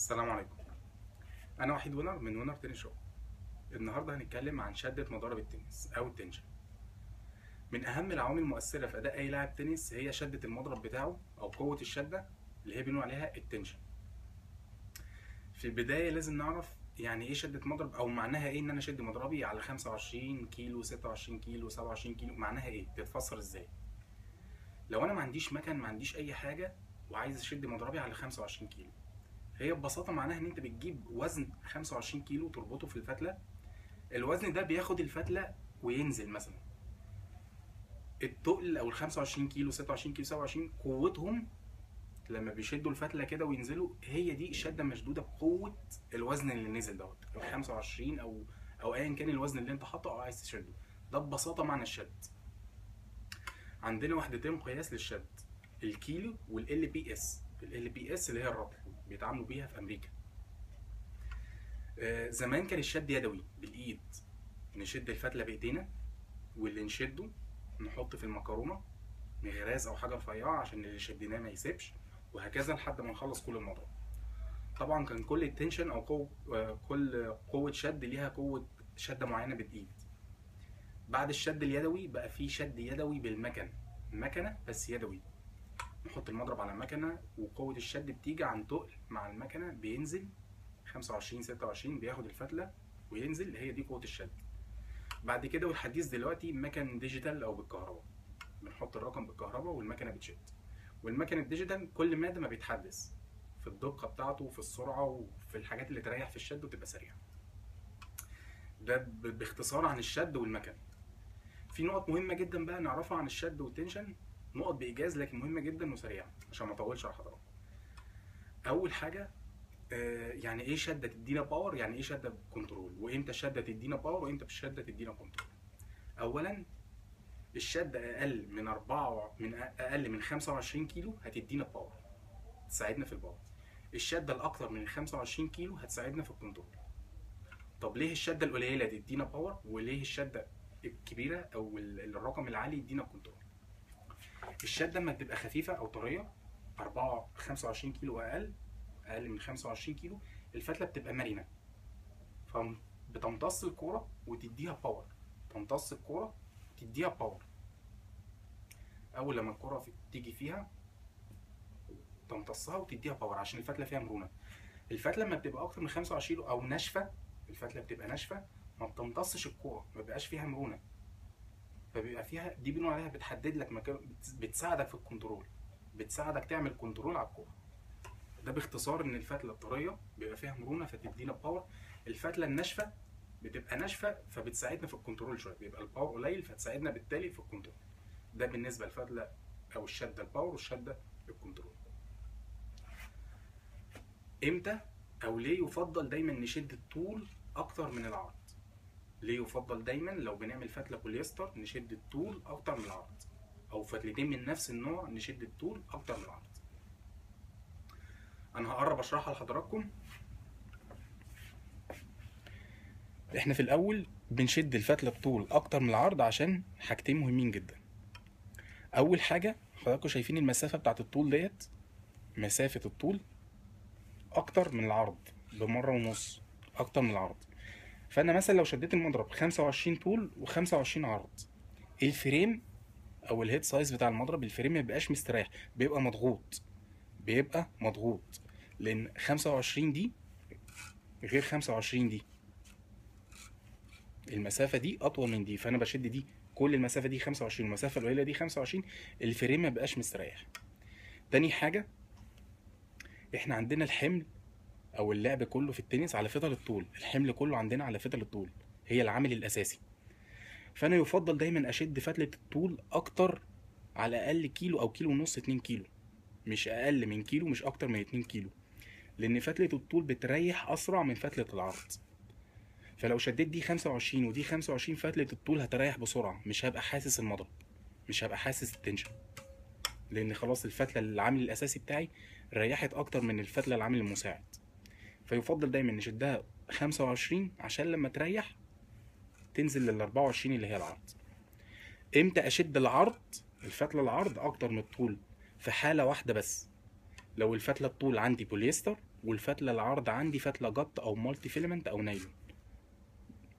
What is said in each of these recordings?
السلام عليكم. أنا وحيد Winner من Winner Tennis Show النهارده هنتكلم عن شدة مضارب التنس أو ال tension من أهم العوامل المؤثرة في أداء أي لاعب تنس هي شدة المضرب بتاعه أو قوة الشدة اللي هي بنقول عليها ال tension في البداية لازم نعرف يعني إيه شدة مضرب أو معناها إيه إن أنا أشد مضربي على 25 كيلو 26 كيلو 27 كيلو معناها إيه؟ تتفسر إزاي؟ لو أنا ما عنديش مكن ما عنديش أي حاجة وعايز أشد مضربي على 25 كيلو هي ببساطة معناها إن أنت بتجيب وزن 25 كيلو تربطه في الفتله الوزن ده بياخد الفتله وينزل مثلا. التقل أو ال 25 كيلو 26 كيلو 27 قوتهم لما بيشدوا الفتله كده وينزلوا هي دي الشده مشدودة بقوة الوزن اللي نزل دوت. ال 25 أو أو ايا كان الوزن اللي أنت حاطه أو عايز تشده. ده ببساطة معنى الشد. عندنا وحدتين قياس للشد. الكيلو وال LBS LBS اللي هي الرطل بيتعاملوا بيها في أمريكا. آه، زمان كان الشد يدوي بالإيد نشد الفتلة بإيدينا واللي نشده نحط في المكرونة مخراز أو حاجة رفيعة عشان اللي شديناه ما يسيبش وهكذا لحد ما نخلص كل المضرب طبعا كان كل ال tension أو قوة آه، كل قوة شد ليها قوة شدة معينة بالإيد. بعد الشد اليدوي بقى في شد يدوي بالمكن مكنة بس يدوي. نحط المضرب على المكنة وقوة الشد بتيجي عن تقل مع المكنة بينزل 25 26 بياخد الفتلة وينزل هي دي قوة الشد. بعد كده والحديث دلوقتي مكن digital أو بالكهرباء. بنحط الرقم بالكهرباء والمكنة بتشد. والمكن ال digital كل مدى ما بيتحدث. في الدقة بتاعته وفي السرعة وفي الحاجات اللي تريح في الشد وتبقى سريعة. ده باختصار عن الشد والمكن في نقط مهمة جدا بقى نعرفها عن الشد وال tension. نقط بإيجاز لكن مهمة جدا وسريعة عشان ما أطولش على حضراتكم أول حاجة آه، يعني إيه شدة تدينا power يعني إيه شدة control وإمتى الشده تدينا power وإمتى الشده تدينا control اولا الشدة أقل من 4 من أقل من 25 كيلو هتدينا power تساعدنا في ال power الشدة الاكثر من 25 كيلو هتساعدنا في ال control طب ليه الشدة القليلة تدينا power وليه الشدة الكبيرة أو ال- الرقم العالي يدينا control الشده لما تبقى خفيفة أو طرية 4 25 كيلو واقل أقل من 25 كيلو الفتلة بتبقى مرنة. فبتمتص الكورة وتديها power تمتص الكورة تديها power أول لما الكورة في- تيجي فيها تمتصها وتديها power عشان الفتلة فيها مرونة. الفتلة لما بتبقى أكتر من 25 أو ناشفة الفتلة بتبقى ناشفة ما بتمتصش الكورة ما بيبقاش فيها مرونة. فبيبقى فيها دي بنقول عليها بتحدد لك مكان بت- بتساعدك في ال control بتساعدك تعمل control على الكوره ده باختصار إن الفتلة الطرية بيبقى فيها مرونة فتدينا power الفتلة الناشفة بتبقى ناشفة فبتساعدنا في ال control شوية بيبقى ال power قليل فتساعدنا بالتالي في ال control. ده بالنسبة للفتلة أو الشدة ال power والشدة ال control. إمتى أو ليه يفضل دايما نشد الطول أكتر من العرض؟ ليه يفضل دايما لو بنعمل فتلة بوليستر نشد الطول أكتر من العرض أو فتلتين من نفس النوع نشد الطول أكتر من العرض. أنا هقرب أشرحها لحضراتكم. إحنا في الأول بنشد الفتلة بطول أكتر من العرض عشان حاجتين مهمين جدا. أول حاجة حضراتكم شايفين المسافة بتاعت الطول ديت؟ مسافة الطول أكتر من العرض بمرة ونص أكتر من العرض. فانا مثلا لو شديت المضرب 25 طول و25 عرض ال frame أو ال head size بتاع المضرب ال frame ما بيبقاش مستريح بيبقى مضغوط بيبقى مضغوط لأن 25 دي غير 25 دي. المسافة دي اطول من دي فانا بشد دي كل المسافة دي 25 المسافة القليلة دي 25 الفريم ما بقاش مستريح. تاني حاجة إحنا عندنا الحمل أو اللعب كله في التنس على فضل الطول الحمل كله عندنا على فضل الطول هي العامل الأساسي. فأنا يفضل دايما أشد فتلة الطول أكتر على الاقل كيلو أو كيلو ونص 2 كيلو مش أقل من كيلو مش أكتر من 2 كيلو لأن فتلة الطول بتريح أسرع من فتلة العرض. فلو شديت دي 25 ودي 25 فتلة الطول هتريح بسرعة مش هبقى حاسس المضرب مش هبقى حاسس التنشن. لأن خلاص الفتلة العامل الأساسي بتاعي ريحت أكتر من الفتلة العامل المساعد. فيفضل دايما نشدها 25 عشان لما تريح تنزل لل 24 اللي هي العرض. إمتى أشد العرض؟ الفتلة العرض أكتر من الطول في حالة واحدة بس. لو الفتلة الطول عندي بوليستر والفتلة العرض عندي فتلة جط أو مالتي فيلمنت أو نايلون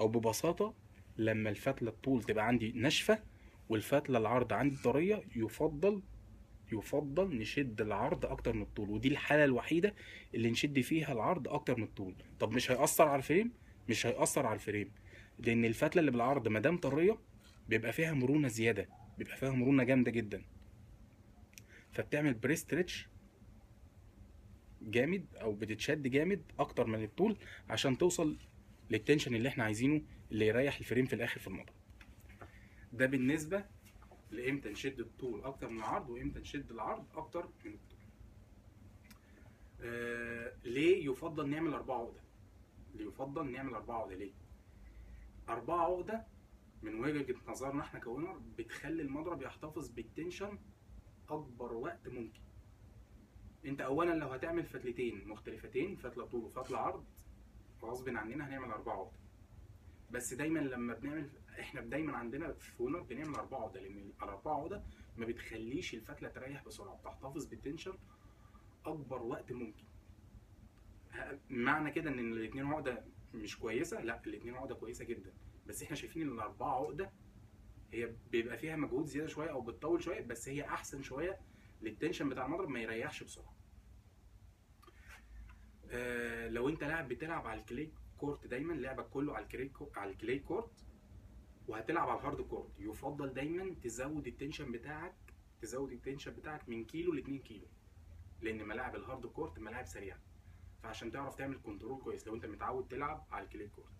أو ببساطة لما الفتلة الطول تبقى عندي ناشفة والفتلة العرض عندي طرية يفضل يفضل نشد العرض أكتر من الطول ودي الحالة الوحيدة اللي نشد فيها العرض أكتر من الطول. طب مش هيأثر على ال frame؟ مش هيأثر على ال frame لأن الفتلة اللي بالعرض ما دام طرية بيبقى فيها مرونة زيادة بيبقى فيها مرونة جامدة جدا. فبتعمل pre-stretch جامد أو بتتشد جامد أكتر من الطول عشان توصل لل tension اللي إحنا عايزينه اللي يريح ال frame في الآخر في المضرب ده بالنسبة لإمتى نشد الطول أكتر من العرض وإمتى نشد العرض أكتر من الطول. آه ليه يفضل نعمل أربعة عقدة؟ ليه يفضل نعمل أربعة عقدة ليه؟ أربعة عقدة من وجهة نظرنا إحنا ك Winner بتخلي المضرب يحتفظ بال tension أكبر وقت ممكن. أنت اولا لو هتعمل فتلتين مختلفتين فتلة طول وفتلة عرض غصب عننا هنعمل أربعة عقدة. بس دايما لما بنعمل إحنا دايما عندنا في Winner بنعمل أربعة عقدة لأن الأربعة عقدة ما بتخليش الفتلة تريح بسرعة بتحتفظ بال tension أكبر وقت ممكن. معنى كده إن الاثنين عقدة مش كويسة لأ الاثنين عقدة كويسة جدا. بس إحنا شايفين إن الأربعة عقدة هي بيبقى فيها مجهود زيادة شوية أو بتطول شوية بس هي أحسن شوية لل tension بتاع المضرب ما يريحش بسرعة. آه، لو أنت لاعب بتلعب على ال clay court دايما لعبك كله على ال clay على ال clay court وهتلعب على ال hard court. يفضل دايما تزود ال tension بتاعك تزود ال tension بتاعك من كيلو ل 2 كيلو لأن ملاعب ال hard court ملاعب سريعة. فعشان تعرف تعمل control كويس لو أنت متعود تلعب على ال clay court.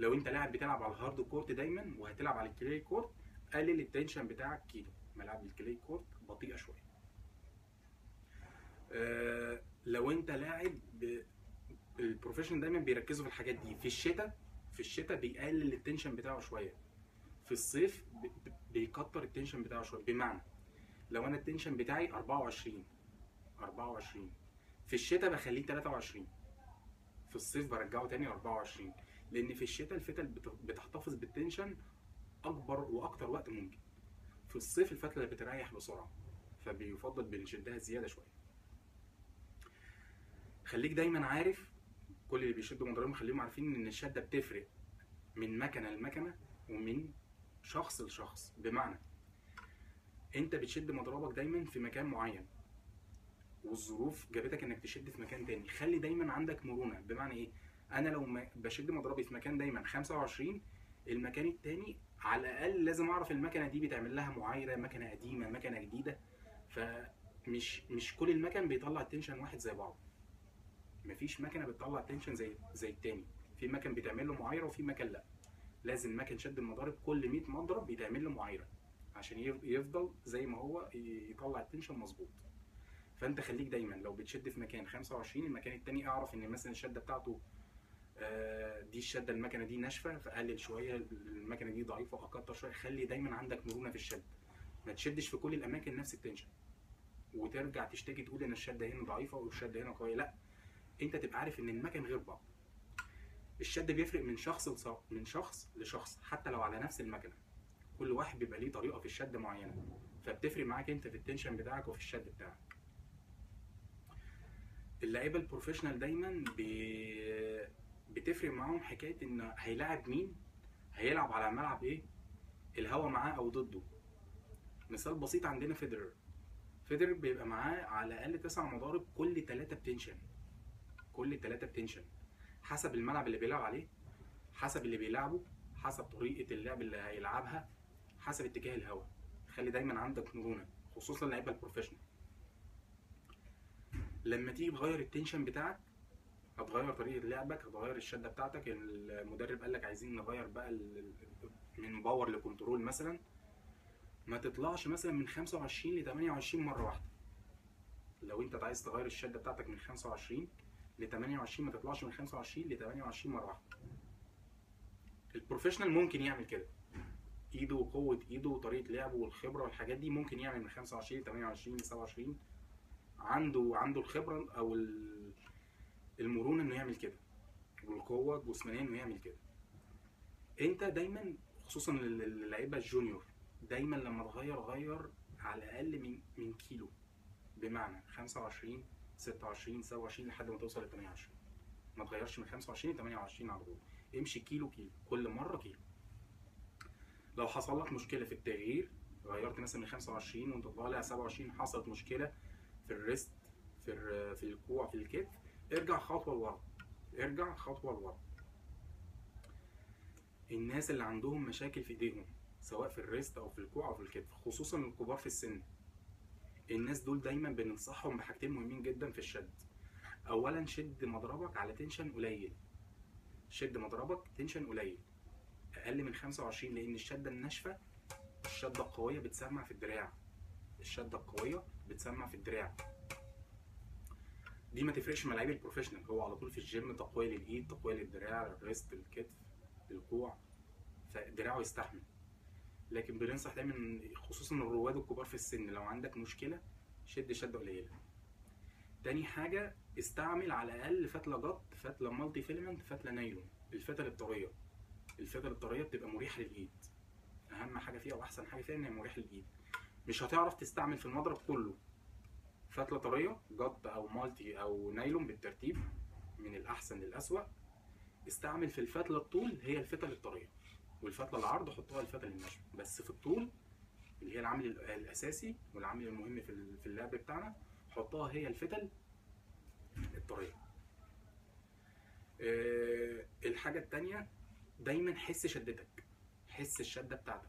لو أنت لاعب بتلعب على ال hard court دايما وهتلعب على ال clay court قلل ال tension بتاعك كيلو. ملاعب ال clay court بطيئة شوية. آه، لو أنت لاعب. ال professional دايما بيركزوا في الحاجات دي. في الشتاء في الشتاء بيقلل ال tension بتاعه شوية. في الصيف بيكتر ال tension بتاعه شوية. بمعنى لو أنا ال tension بتاعي 24 24 في الشتاء بخليه 23 في الصيف برجعه تاني 24 لأن في الشتاء الفتل بت- بتحتفظ بال tension أكبر وأكتر وقت ممكن. في الصيف الفتله بتريح بسرعة فبيفضل بنشدها زيادة شوية. خليك دايما عارف كل اللي بيشدوا مضربهم خليهم عارفين إن الشدة بتفرق من مكنة لمكنة ومن شخص لشخص. بمعنى أنت بتشد مضربك دايما في مكان معين والظروف جابتك إنك تشد في مكان تاني. خلي دايما عندك مرونة. بمعنى إيه؟ أنا لو بشد مضربي في مكان دايما 25 المكان التاني على الأقل لازم أعرف المكنة دي بيتعمل لها معايرة مكنة قديمة مكنة جديدة. فمش مش كل المكن بيطلع ال tension واحد زي بعض مفيش مكنة بتطلع tension زي زي التاني. في مكن بيتعمل له معايرة وفي مكن لا. لازم مكن شد المضارب كل 100 مضرب بيتعمل له معايرة عشان يف- يفضل زي ما هو يطلع ال tension مظبوط. فأنت خليك دايما لو بتشد في مكان 25 المكان التاني أعرف إن مثلا الشدة بتاعته آه، دي الشدة المكنة دي ناشفة فقلل شوية المكنة دي ضعيفة فاكتر شوية خلي دايما عندك مرونة في الشد ما تشدش في كل الأماكن نفس ال tension وترجع تشتكي تقول إن الشدة هنا ضعيفة والشدة هنا قوية. لا انت تبقى عارف ان المكن غير بعض. الشد بيفرق من شخص. من شخص لشخص حتى لو على نفس المكنة. كل واحد بيبقى ليه طريقة في الشد معينة. فبتفرق معاك انت في ال tension بتاعك وفي الشد بتاعك. اللعيبة ال professional دايما بي... بتفرق معاهم حكاية إن هيلاعب مين؟ هيلعب على ملعب إيه؟ الهوا معاه أو ضده. مثال بسيط عندنا فيدرر. فيدرر بيبقى معاه على الأقل تسع مضارب كل ثلاثة ب tension. كل ثلاثة ب tension. حسب الملعب اللي بيلعب عليه حسب اللي بيلعبه حسب طريقة اللعب اللي هيلعبها حسب اتجاه الهواء خلي دايما عندك مرونة خصوصا اللعيبة ال professional. لما تيجي تغير ال tension بتاعك هتغير طريقة لعبك هتغير الشدة بتاعتك. المدرب قال لك عايزين نغير بقى من power ل control مثلا. ما تطلعش مثلا من 25 ل 28 مرة واحدة. لو انت عايز تغير الشدة بتاعتك من 25 ل 28 ما تطلعش من 25 ل 28 مرة واحدة. ال professional ممكن يعمل كده. إيده وقوة إيده وطريقة لعبه والخبرة والحاجات دي ممكن يعمل من 25 ل 28 ل 27 عنده عنده الخبرة أو ال- المرونة إنه يعمل كده. والقوة الجسمانية إنه يعمل كده. أنت دايما خصوصا لل- اللعيبه الجونيور دايما لما تغير غير على الأقل من من كيلو. بمعنى 25 26 27 لحد ما توصل ل 28 ما تغيرش من 25 ل 28 على طول. امشي كيلو كيلو كل مرة كيلو. لو حصل لك مشكلة في التغيير غيرت مثلا من 25 وانت طالع 27 حصلت مشكلة في ال wrist في في الكوع في الكتف ارجع خطوة لورا. ارجع خطوة لورا. الناس اللي عندهم مشاكل في ايديهم سواء في ال wrist أو في الكوع أو في الكتف خصوصا الكبار في السن الناس دول دايما بننصحهم بحاجتين مهمين جدا في الشد. اولا شد مضربك على tension قليل. شد مضربك tension قليل. أقل من 25 لأن الشدة الناشفة الشدة القوية بتسمع في الدراع. الشدة القوية بتسمع في الدراع. دي ما تفرقش مع لعيب ال professional هو على طول في الجيم تقوية للإيد تقوية للدراع ال wrist الكتف الكوع. فدراعه يستحمل. لكن بننصح دايما خصوصا الرواد الكبار في السن لو عندك مشكلة شد شدة قليلة. تاني حاجة استعمل على الأقل فتلة gut فتلة multifilament فتلة نايلون الفتل الطرية. الفتل الطرية بتبقى مريحة للإيد. أهم حاجة فيها وأحسن حاجة فيها ان هي مريحة للإيد. مش هتعرف تستعمل في المضرب كله. فتلة طرية جط أو مالتي أو نايلون بالترتيب من الأحسن للأسوأ. استعمل في الفتلة الطول هي الفتل الطرية. والفتله العرض حطها الفتل الناشفه بس في الطول اللي هي العامل ال- الأساسي والعامل المهم في في اللعب بتاعنا حطها هي الفتل الطرية. آه، الحاجة التانية دايما حس شدتك. حس الشدة بتاعتك.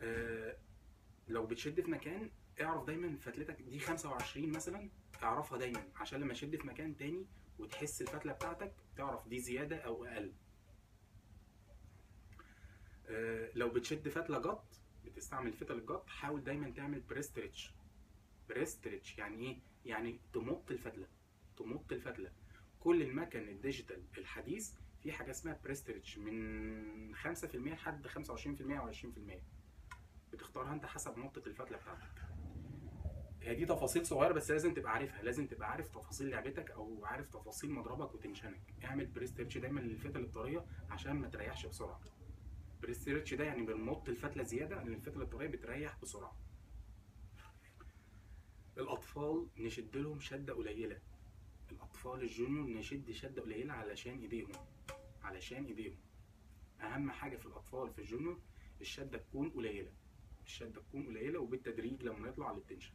آه، لو بتشد في مكان اعرف دايما فتلتك دي 25 مثلا اعرفها دايما. عشان لما تشد في مكان تاني وتحس الفتلة بتاعتك تعرف دي زيادة أو أقل. لو بتشد فتلة جط بتستعمل فتل الجط حاول دايما تعمل بريستريتش pre-stretch يعني إيه؟ يعني تمط الفتلة تمط الفتلة. كل المكن ال digital الحديث في حاجة اسمها pre-stretch من 5% لحد 25% أو 20% بتختارها أنت حسب نقطه الفتلة بتاعتك. هي دي تفاصيل صغيرة بس لازم تبقى عارفها. لازم تبقى عارف تفاصيل لعبتك أو عارف تفاصيل مضربك و tension ك. اعمل pre-stretch دايما للفتل الطرية عشان ما تريحش بسرعة. pre-stretch ده يعني بنمط الفتلة زيادة لأن الفتلة الطريه بتريح بسرعة. الأطفال نشد لهم شدة قليلة. الأطفال ال junior نشد شدة قليلة علشان إيديهم علشان إيديهم. أهم حاجة في الأطفال في ال junior الشدة تكون قليلة. الشدة تكون قليلة وبالتدريج لما يطلع لل tension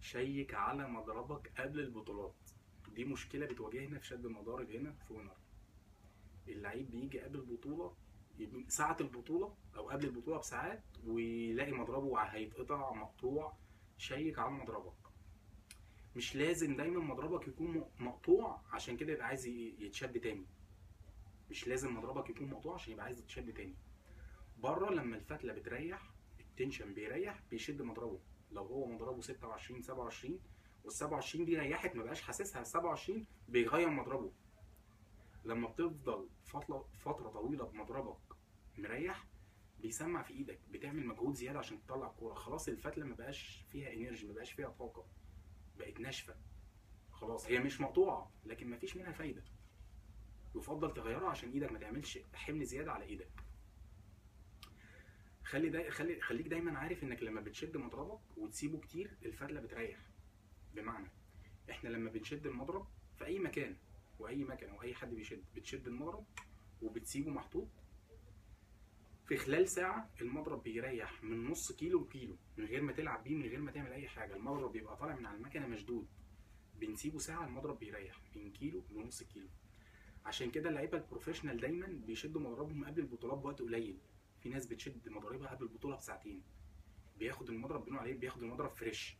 شيك على مضربك قبل البطولات. دي مشكلة بتواجهنا في شد المضارب هنا في وينر اللعيب بيجي قبل البطولة يبقى ساعة البطولة أو قبل البطولة بساعات ويلاقي مضربه هيتقطع مقطوع شيك على مضربك. مش لازم دايما مضربك يكون مقطوع عشان كده يبقى عايز يتشد تاني. مش لازم مضربك يكون مقطوع عشان يبقى عايز يتشد تاني. بره لما الفتلة بتريح التنشن بيريح بيشد مضربه. لو هو مضربه 26 27 وال 27 دي ريحت ما بقاش حاسسها ال 27 بيغير مضربه. لما بتفضل فتره طويلة بمضربك مريح بيسمع في إيدك بتعمل مجهود زيادة عشان تطلع الكورة. خلاص الفتلة ما بقاش فيها انرجي ما بقاش فيها طاقة بقت ناشفة. خلاص هي مش مقطوعة لكن ما فيش منها فايدة. يفضل تغيرها عشان إيدك ما تعملش حمل زيادة على إيدك. خلي دا... خلي خليك دايما عارف انك لما بتشد مضربك وتسيبه كتير الفتلة بتريح. بمعنى إحنا لما بنشد المضرب في أي مكان وأي مكان أو أي حد بيشد بتشد المضرب وبتسيبه محطوط في خلال ساعة المضرب بيريح من نص كيلو لكيلو من غير ما تلعب بيه من غير ما تعمل أي حاجة. المضرب بيبقى طالع من على المكنة مشدود. بنسيبه ساعة المضرب بيريح من كيلو لنص كيلو. عشان كده اللعيبة البروفيشنال دايما بيشدوا مضربهم قبل البطولات بوقت قليل. في ناس بتشد مضاربها قبل البطولة بساعتين. بياخد المضرب بنقول عليه بياخد المضرب fresh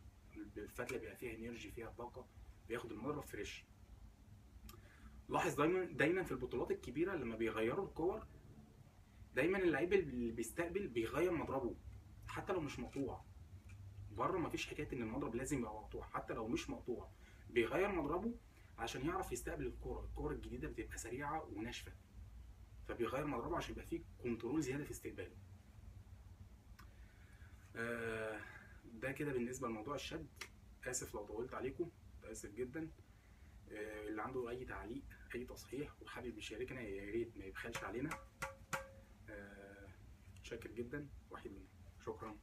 الفتلة بيبقى فيها energy فيها طاقة. بياخد المضرب fresh لاحظ دايما دايما في البطولات الكبيرة لما بيغيروا الكور دايما اللعيب اللي بيستقبل بيغير مضربه حتى لو مش مقطوع. بره مفيش حكاية إن المضرب لازم يبقى مقطوع حتى لو مش مقطوع. بيغير مضربه عشان يعرف يستقبل الكورة. الكورة الجديدة بتبقى سريعة وناشفة فبيغير مضربه عشان يبقى فيه control زيادة في استقباله. آه ده كده بالنسبة لموضوع الشد. آسف لو طولت عليكم. آسف جدا. اللي عنده أي تعليق أي تصحيح وحابب يشاركنا يا ريت ما يبخلش علينا. شاكر جدا وحيد منه شكرا.